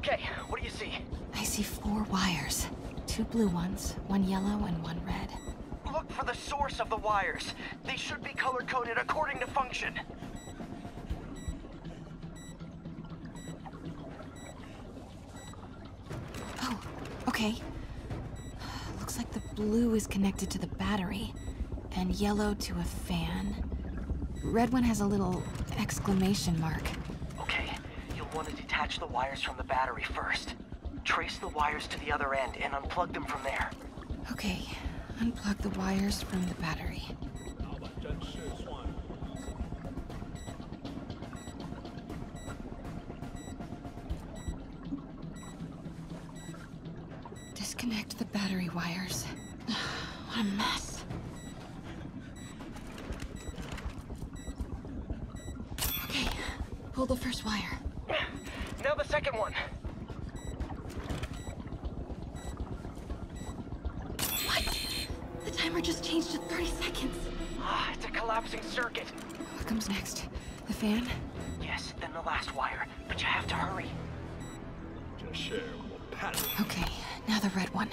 Okay, what do you see? I see four wires. Two blue ones, one yellow and one red. Look for the source of the wires. They should be color-coded according to function. Oh, okay. Looks like the blue is connected to the battery, and yellow to a fan. Red one has a little exclamation mark. Okay, you'll want to Detach the wires from the battery first. Trace the wires to the other end and unplug them from there. Okay, unplug the wires from the battery. Disconnect the battery wires. what a mess. Okay, pull the first wire. Now the second one. What? The timer just changed to 30 seconds. Ah, it's a collapsing circuit. What comes next? The fan? Yes, then the last wire. But you have to hurry. Okay, now the red one.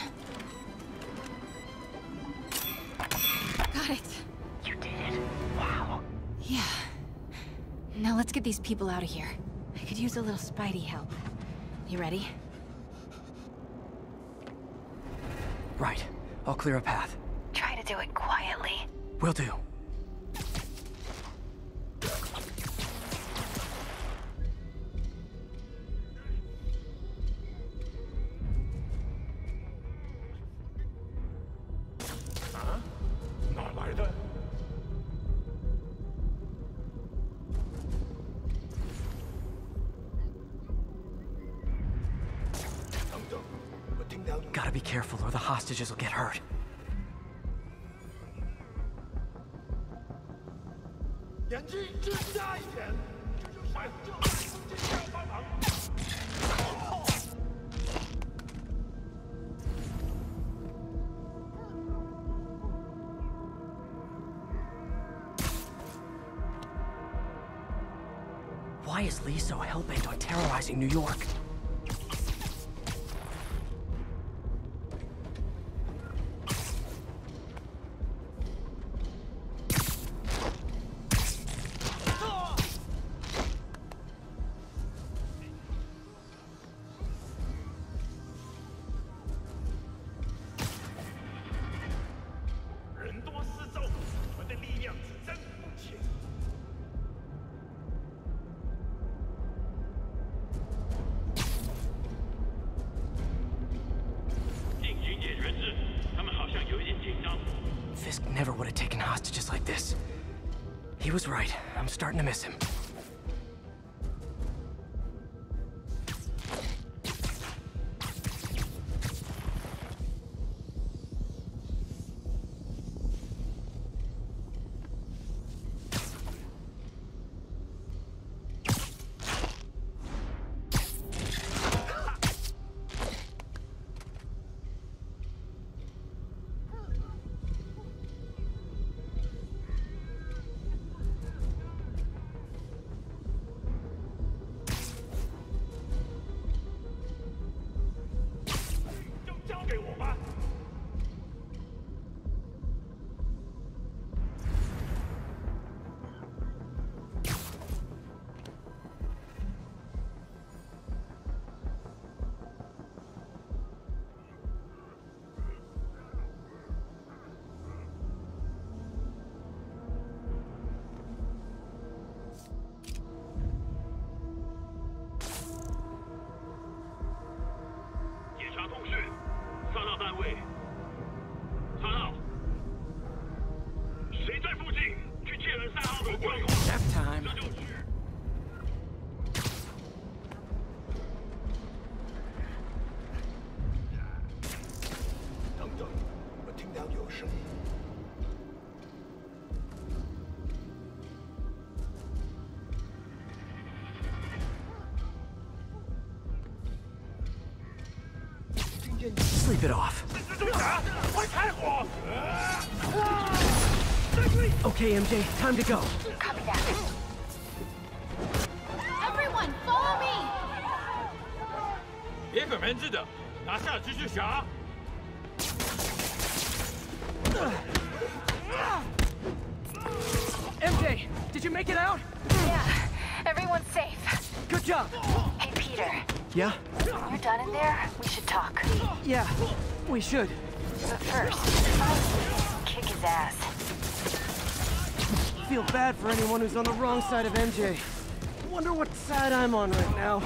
Got it. You did it. Wow. Yeah. Now let's get these people out of here could use a little Spidey help. You ready? Right. I'll clear a path. Try to do it quietly. Will do. Huh? Not either. careful or the hostages will get hurt. Genji, just then! Was right. I'm starting to miss him. “三 Sleep it off. 队长，快开火！ Okay, MJ, time to go. Copy that. Everyone, follow me! 人质的，拿下蜘蛛侠。 MJ, did you make it out? Yeah, everyone's safe. Good job. Peter, Yeah? you're done in there, we should talk. Yeah, we should. But first, kick his ass. Feel bad for anyone who's on the wrong side of MJ. Wonder what side I'm on right now.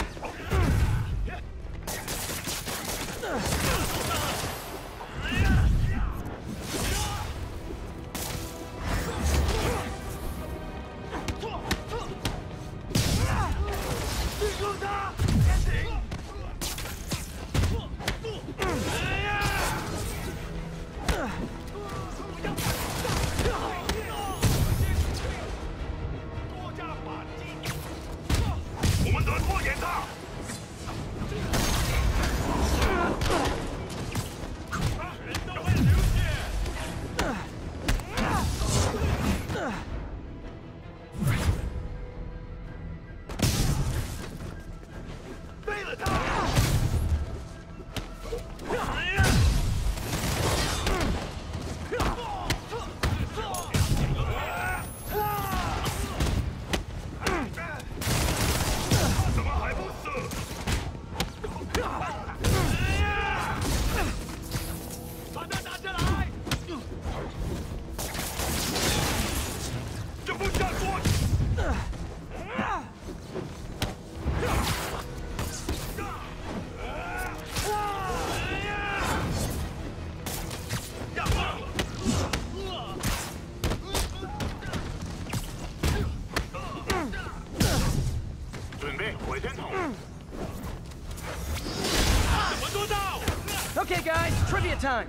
Time.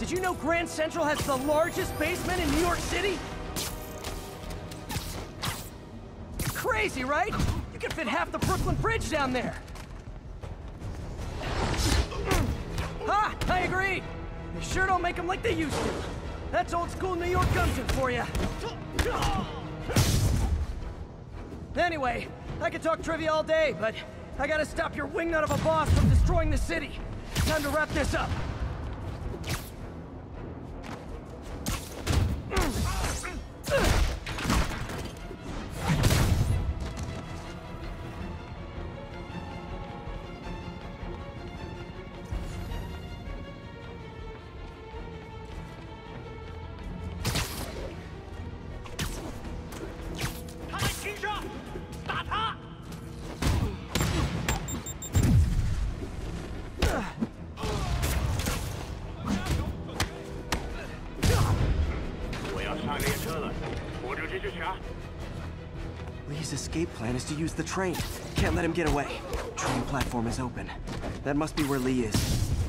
Did you know Grand Central has the largest basement in New York City? Crazy, right? You can fit half the Brooklyn Bridge down there. Ha! I agree. They sure don't make them like they used to. That's old school New York gumption for you. Anyway, I could talk trivia all day, but I gotta stop your wingnut of a boss from destroying the city. Time to wrap this up. To use the train. Can't let him get away. Train platform is open. That must be where Li is.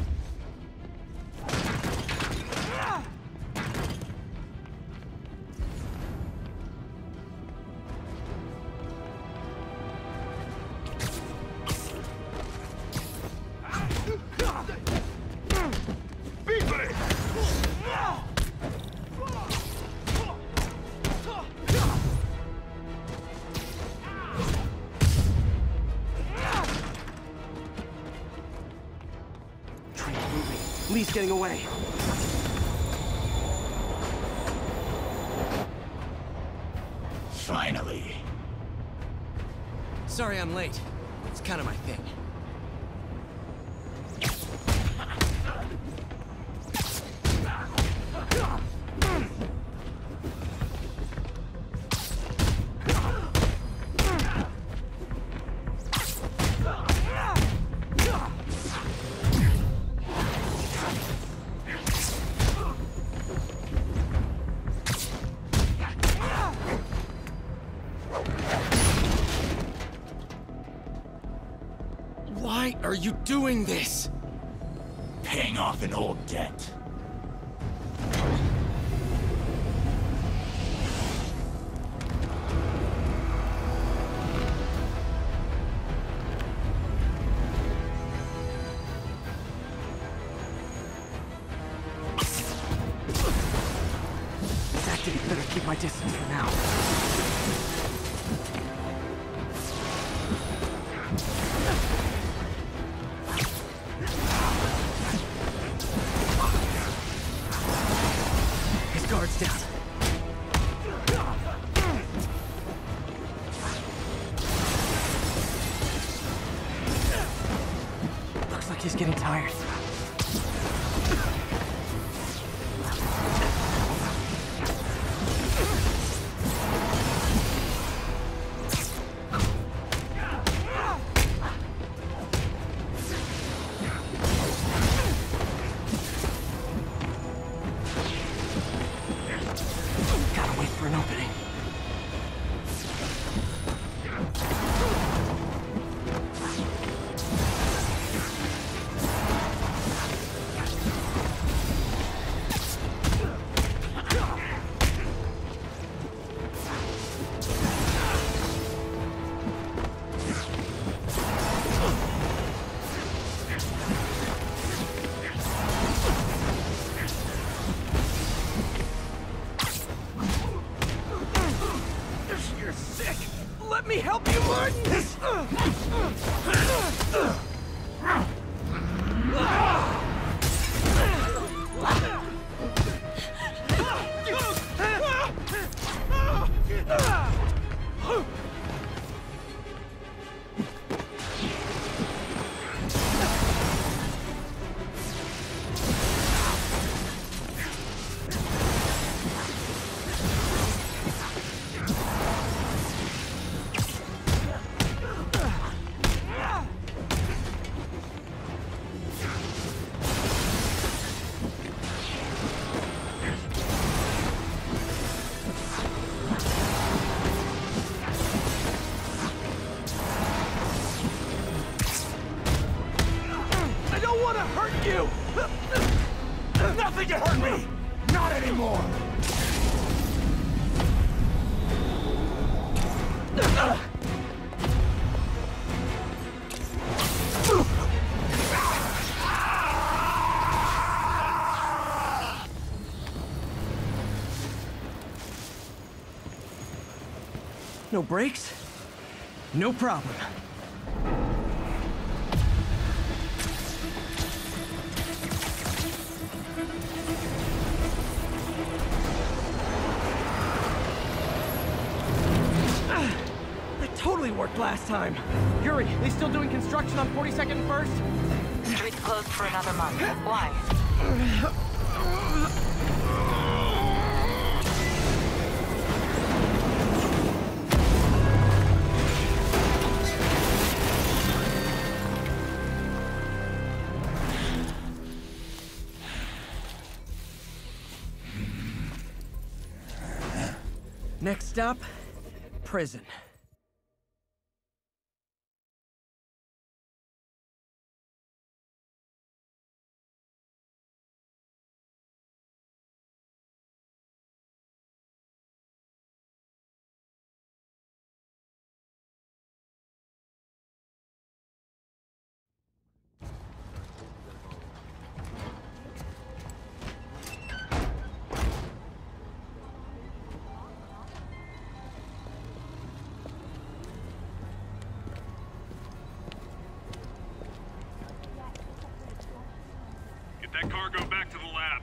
Getting away. Finally. Sorry I'm late. It's kind of my thing. Are you doing this? Paying off an old debt. No brakes? No problem. That totally worked last time. Yuri, they still doing construction on 42nd and 1st? Street's closed for another month. Why? Stop, prison. Cargo back to the lab.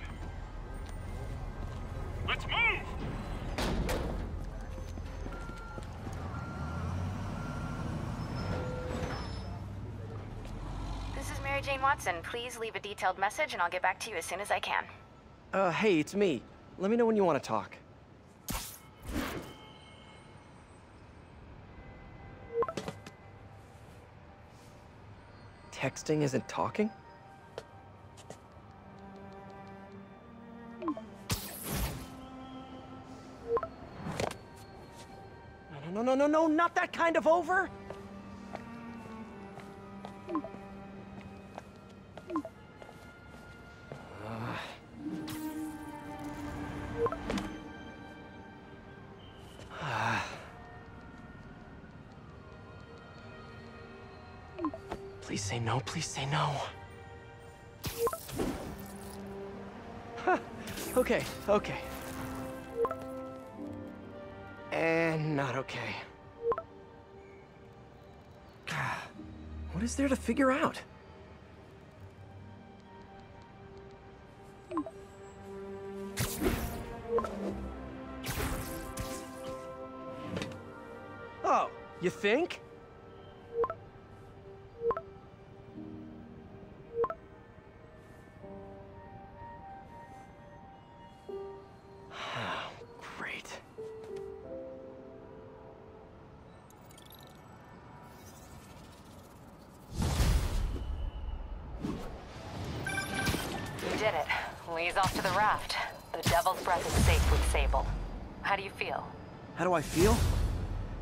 Let's move! This is Mary Jane Watson. Please leave a detailed message and I'll get back to you as soon as I can. Uh, hey, it's me. Let me know when you want to talk. Texting isn't talking? No, no, not that kind of over! Please say no, please say no. Okay, okay. And not okay. What is there to figure out? Oh, you think? I feel?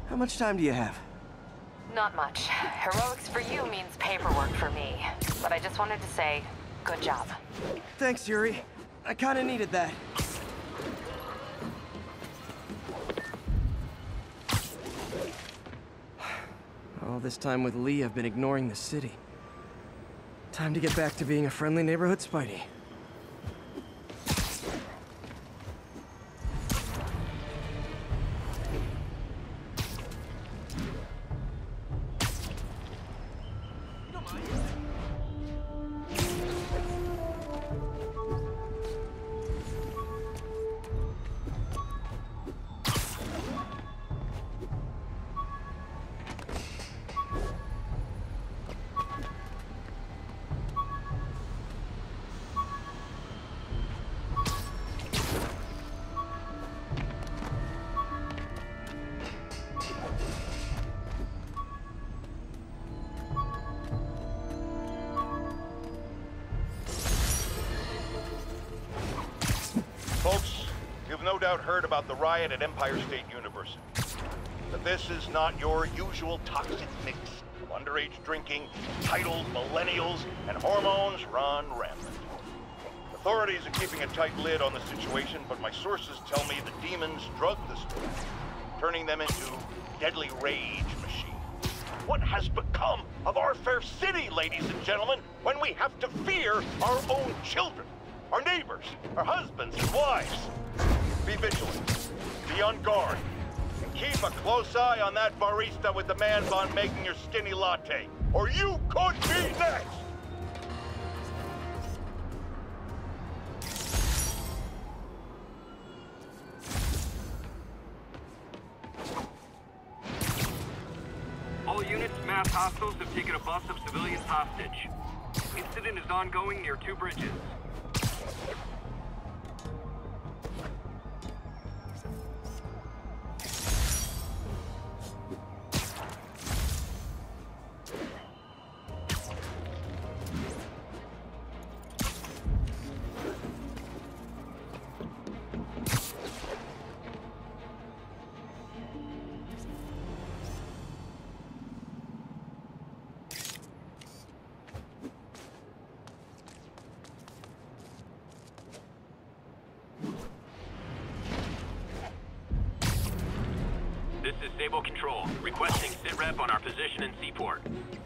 How much time do you have? Not much. Heroics for you means paperwork for me. But I just wanted to say, good job. Thanks, Yuri. I kinda needed that. All this time with Li, I've been ignoring the city. Time to get back to being a friendly neighborhood Spidey. At Empire State University. But this is not your usual toxic mix of underage drinking, titled millennials, and hormones run rampant. Authorities are keeping a tight lid on the situation, but my sources tell me the demons drug the students, turning them into deadly rage machines. What has become of our fair city, ladies and gentlemen, when we have to fear our own children, our neighbors, our husbands and wives? Be vigilant, be on guard, and keep a close eye on that barista with the man bun making your skinny latte, or you could be next! All units, mass hostiles have taken a bus of civilians hostage. Incident is ongoing near two bridges. Sable Control, requesting sit rep on our position in Seaport.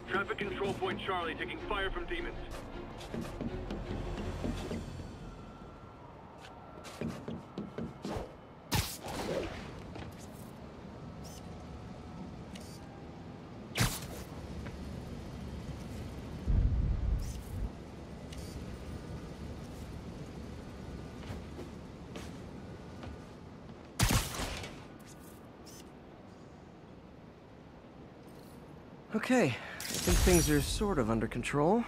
Traffic Control Point Charlie taking fire from demons. Okay, I think things are sort of under control.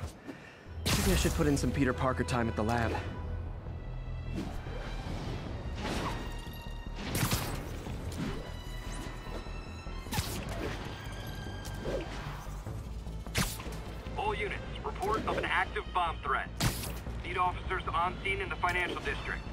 Maybe I should put in some Peter Parker time at the lab. All units, report of an active bomb threat. Need officers on scene in the financial district.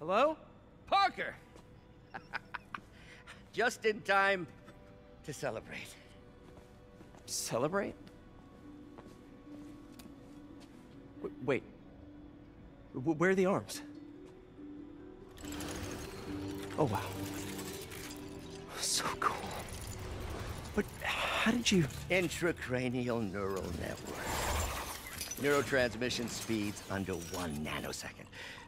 Hello? Parker! Just in time to celebrate. Celebrate? W wait. W where are the arms? Oh, wow. So cool. But how did you... Intracranial neural network. Neurotransmission speeds under one nanosecond.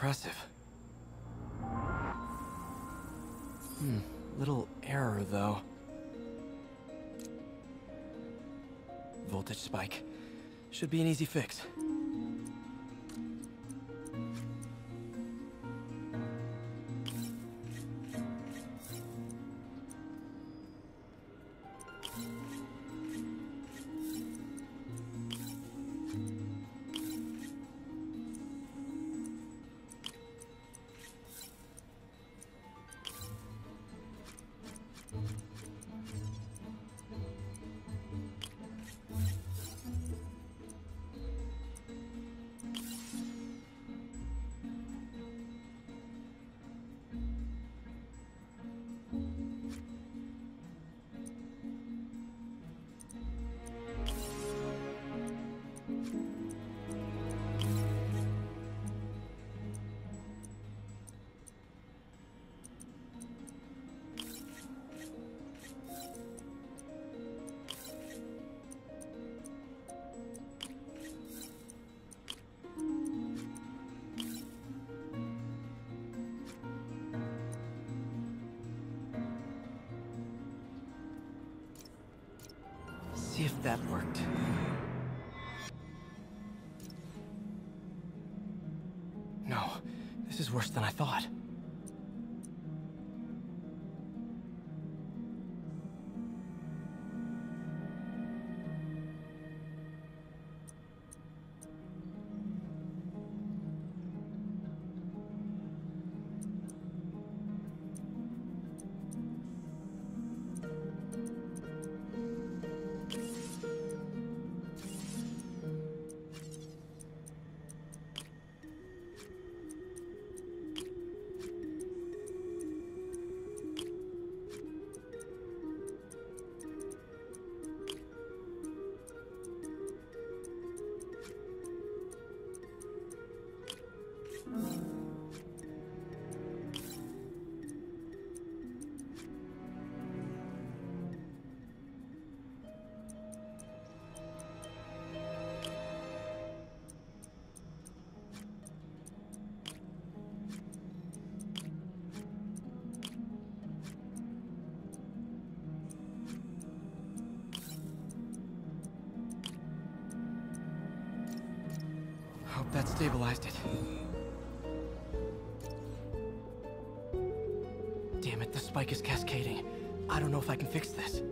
Impressive. Hmm, little error though. Voltage spike. Should be an easy fix. See if that worked. No, this is worse than I thought. That stabilized it. Damn it, the spike is cascading. I don't know if I can fix this.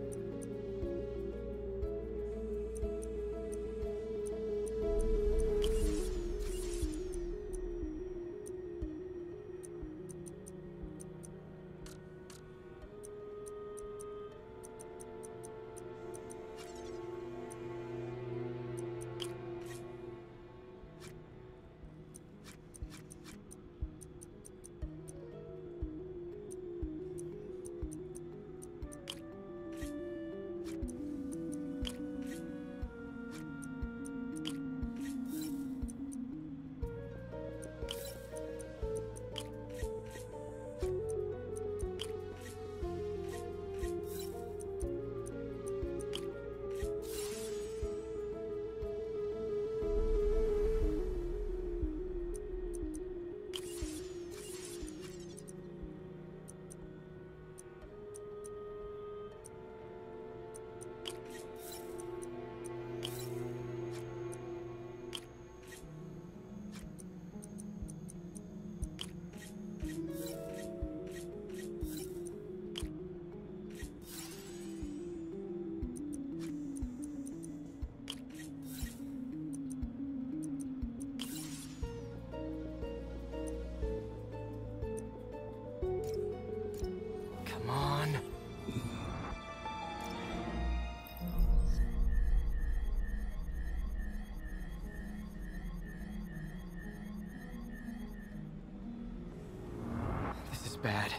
Bad.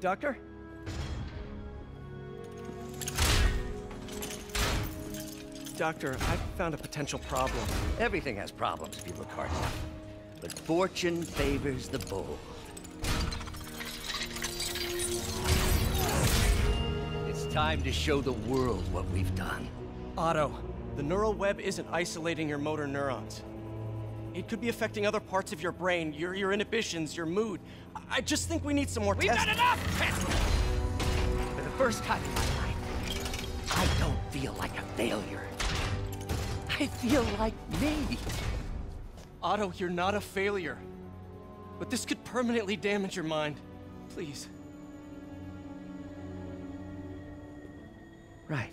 Doctor? Doctor, I found a potential problem. Everything has problems if you look hard enough. But fortune favors the bold. It's time to show the world what we've done. Otto, the neural web isn't isolating your motor neurons. It could be affecting other parts of your brain, your, your inhibitions, your mood. I just think we need some more We've tests. got enough! For the first time in my life, I don't feel like a failure. I feel like me. Otto, you're not a failure. But this could permanently damage your mind. Please. Right.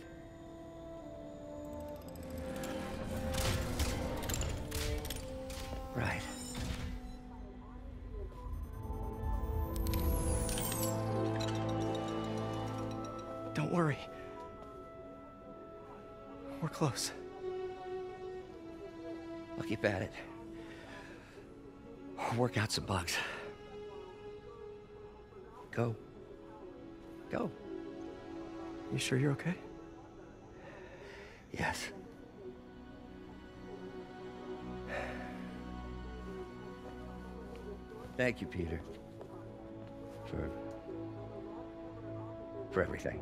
Don't worry. We're close. I'll keep at it. I'll work out some bugs. Go. Go. You sure you're okay? Yes. Thank you, Peter. For. for everything.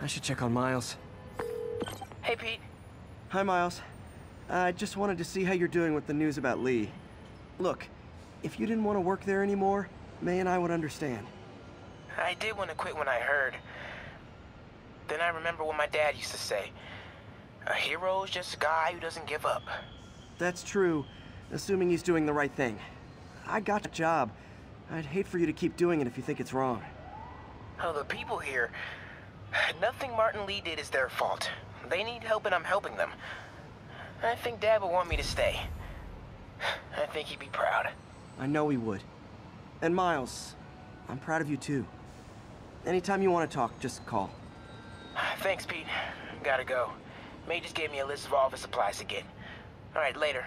I should check on Miles. Hey, Pete. Hi, Miles. I just wanted to see how you're doing with the news about Li. Look, if you didn't want to work there anymore, May and I would understand. I did want to quit when I heard. Then I remember what my dad used to say. A hero is just a guy who doesn't give up. That's true, assuming he's doing the right thing. I got a job. I'd hate for you to keep doing it if you think it's wrong. Oh, the people here. Nothing Martin Li did is their fault. They need help and I'm helping them. I think Dad would want me to stay. I think he'd be proud. I know he would. And Miles, I'm proud of you too. Anytime you want to talk, just call. Thanks, Pete. Gotta go. May just gave me a list of all the supplies to get. All right, later.